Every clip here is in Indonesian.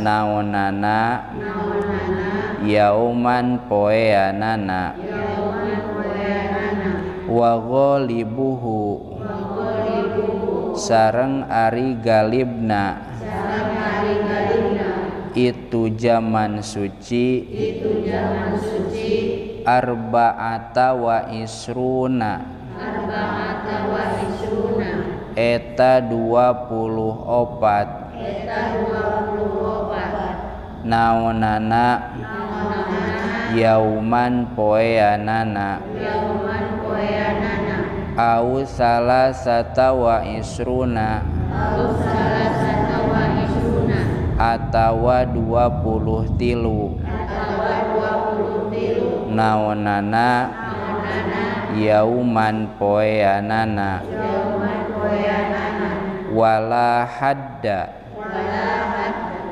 naonana. Yauman poeanana. Wa ghalibuhu sareng ari galibna. Itu zaman suci. Arba'ata wa isruna. Eta 24 naonana. Yauman poeanana. Au salah sata wa isruna. Atawa 20 tilu. Naonana. Yauman poeanana. Wala hadda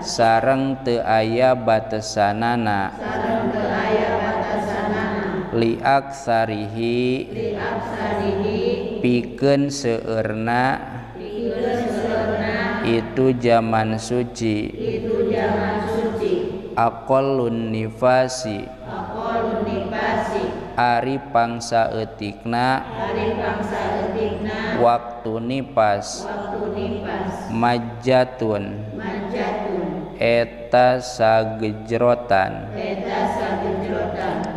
sareng teu aya batesanana pikeun seueurna pikeun seueurna. Itu zaman suci. Itu zaman suci aqallun nifasi. Aqallun nifasi Ari pangsa etikna waktu nifas waktu nipas. Majatun eta sagejrotan.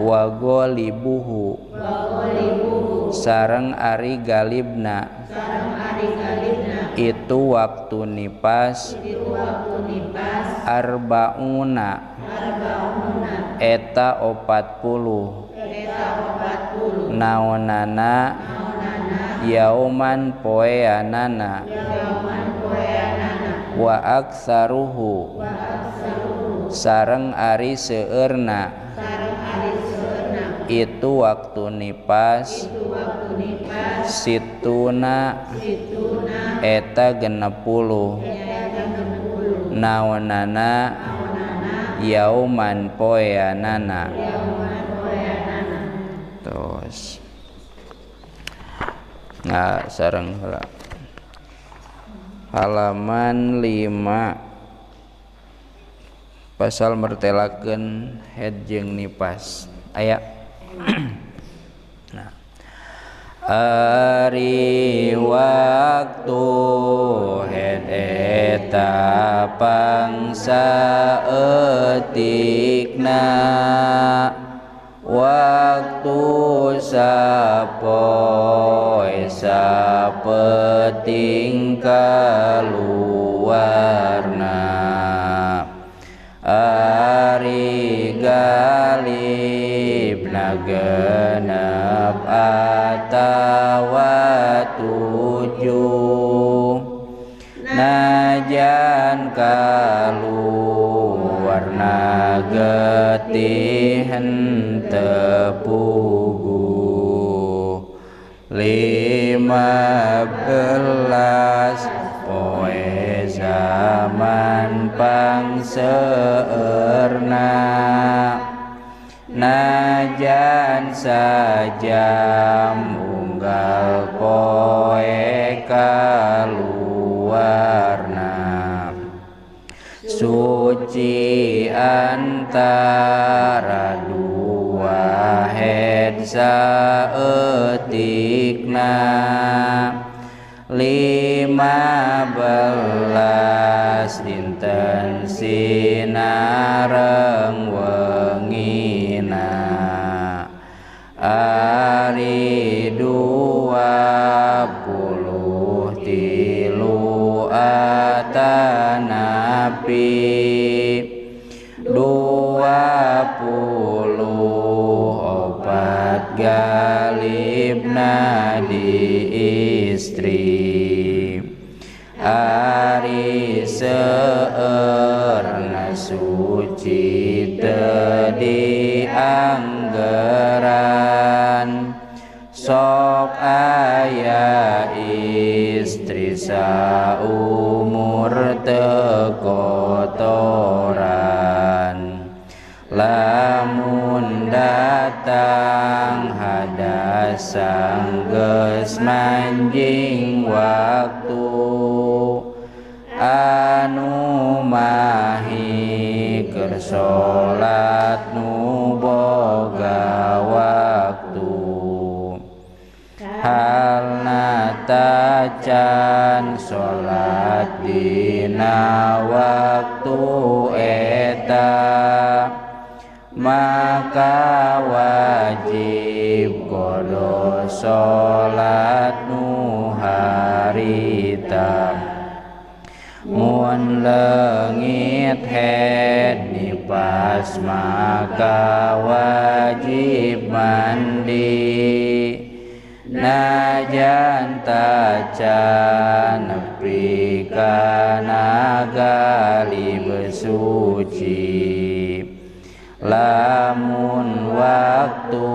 Wa golibuhu. Sareng ari galibna. Itu waktu nipas. Arbauna. Eta opat puluh naonana. Yauman poeanana wa aksaruhu. Sareng ari seueurna. Itu waktu nipas. Situna. Eta genep puluh naonana. Yauman poeanana. Terus nah sareng heula. Halaman 5 pasal mertelakeun head nipas. Aya. Nah. Ari waktu head eta pangsa etikna. Waktu sapoe sapeting kaluarna ari galib nagenep atawa tujuh najan kaluar nagetihen tepugu lima belas poe zaman pangseerna. Najan sajam unggal poe kaluarna. Suci antara dua head saetikna lima belas dinten sinareng wengina. Ari dua puluh tilu atanapi. Dua puluh opat datang hadas sanggeus manjing waktu. Anu mahi keur salat nu boga waktu. Hal tacan salat dina nu harita. Mun lengit head nipas maka wajib mandi. Najan tacan nepi kana gali besuci lamun waktu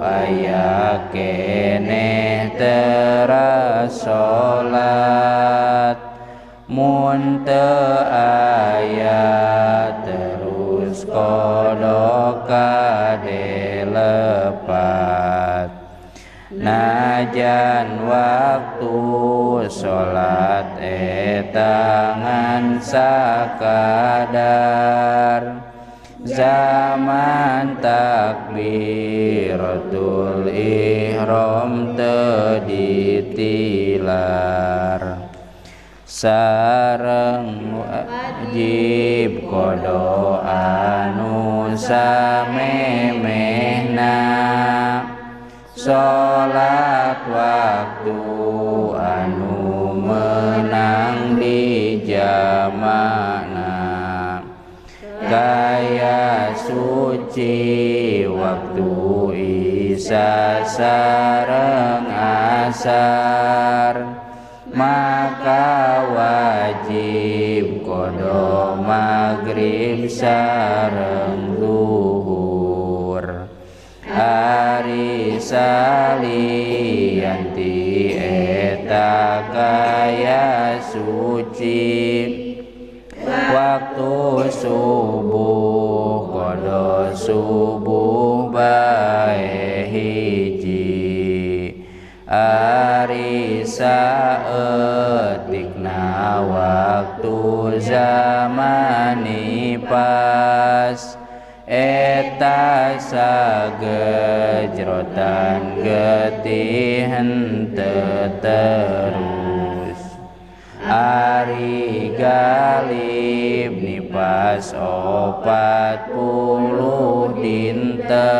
aya keneh teras salat mun teu aya terus kodok kade lepat. Najan waktu salat etangan sakadar. Zaman takbiratul ihram teditilar sareng wajib kodo anu samemehna. Salat waktu anu menang di jamana gaya suci waktu Isa sareng asar maka wajib kodo maghrib sareng luhur. Hari salianti eta gaya suci. Waktu subuh kodo subuh eta sagejrotan getih henteu terus Ari galib nipas opat puluh dinten